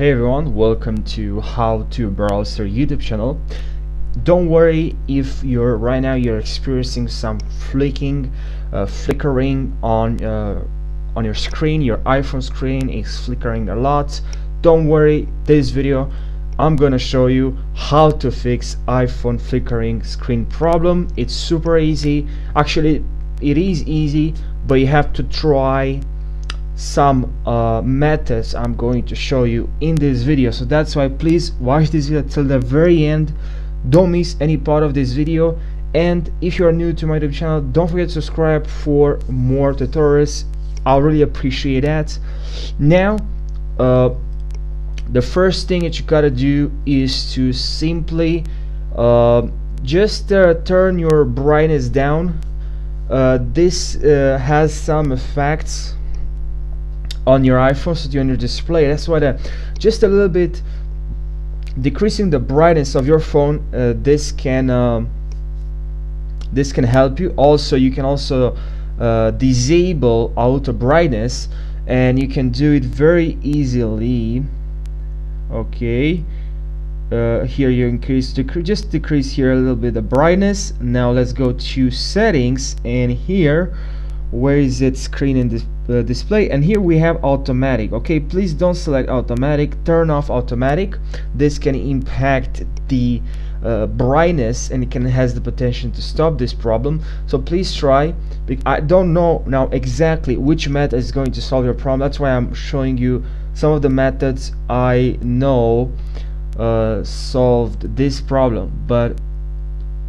Hey everyone, welcome to How to Browser YouTube channel. Don't worry if you're right now you're experiencing some flicking, uh, flickering on uh, on your screen. Your iPhone screen is flickering a lot. Don't worry, this video I'm gonna show you how to fix iPhone flickering screen problem. It's super easy. Actually, it is easy, but you have to try some uh, methods I'm going to show you in this video. So that's why please watch this video till the very end. Don't miss any part of this video. And if you're new to my YouTube channel don't forget to subscribe for more tutorials. I'll really appreciate that. Now uh, the first thing that you gotta do is to simply uh, just uh, turn your brightness down. Uh, this uh, has some effects on your iPhone so on your display. That's why the, just a little bit decreasing the brightness of your phone uh, this can um, this can help you. Also you can also uh, disable auto brightness and you can do it very easily. Okay. Uh, here you increase decre just decrease here a little bit the brightness. Now let's go to settings and here where is it screen and dis uh, display and here we have automatic. Okay please don't select automatic turn off automatic. This can impact the uh, brightness and it can has the potential to stop this problem. So please try I don't know now exactly which method is going to solve your problem. That's why I'm showing you some of the methods I know uh, solved this problem. But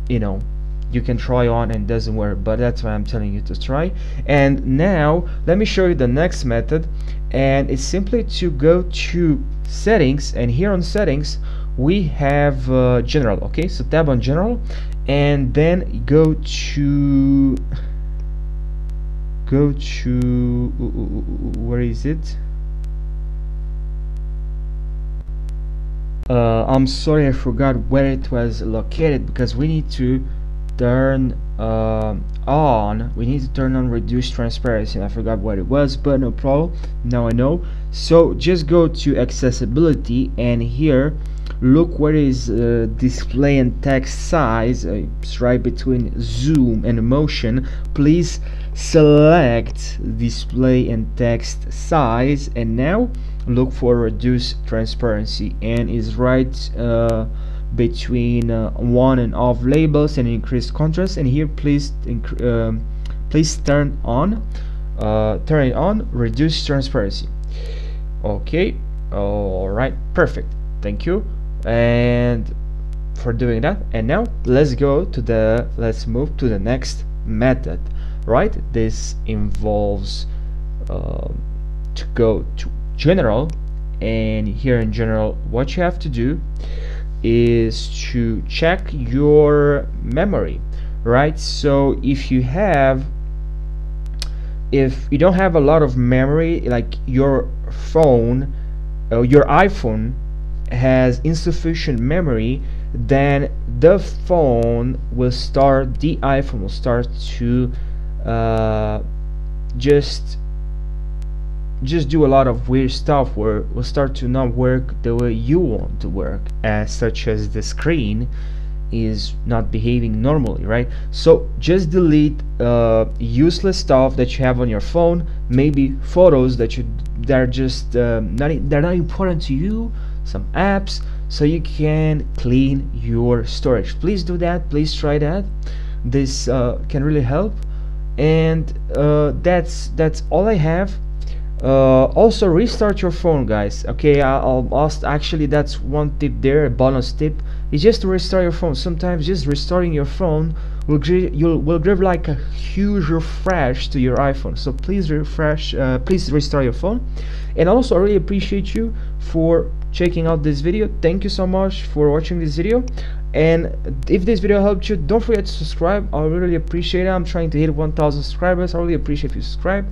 you know you can try on and doesn't work but that's why I'm telling you to try. And now let me show you the next method and it's simply to go to settings and here on settings we have uh, general okay? So tab on general and then go to go to where is it? Uh, I'm sorry I forgot where it was located because we need to turn uh, on we need to turn on reduce transparency I forgot what it was but no problem. Now I know. So just go to accessibility and here look what is uh, display and text size. Uh, it's right between zoom and motion. Please select display and text size and now look for reduce transparency and is right uh, between uh, on and off labels and increase contrast. And here please um, please turn on uh, turn it on reduce transparency. Okay. All right perfect. Thank you. And for doing that and now let's go to the let's move to the next method. Right? This involves uh, to go to general. And here in general what you have to do is to check your memory right? So if you have if you don't have a lot of memory like your phone or your iPhone has insufficient memory then the phone will start the iPhone will start to uh, just just do a lot of weird stuff where it will start to not work the way you want to work as such as the screen is not behaving normally right? So just delete uh, useless stuff that you have on your phone maybe photos that you that are just um, not they're not important to you some apps so you can clean your storage. Please do that please try that. This uh, can really help. And uh, that's that's all I have uh, also restart your phone guys. Okay I'll ask actually that's one tip there a bonus tip. Is just to restart your phone. Sometimes just restarting your phone will give you will give like a huge refresh to your iPhone. So please refresh uh, please restart your phone. And also I really appreciate you for checking out this video. Thank you so much for watching this video. And if this video helped you don't forget to subscribe. I really appreciate it. I'm trying to hit 1000 subscribers. I really appreciate if you subscribe.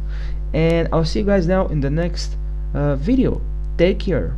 And I'll see you guys now in the next uh, video. Take care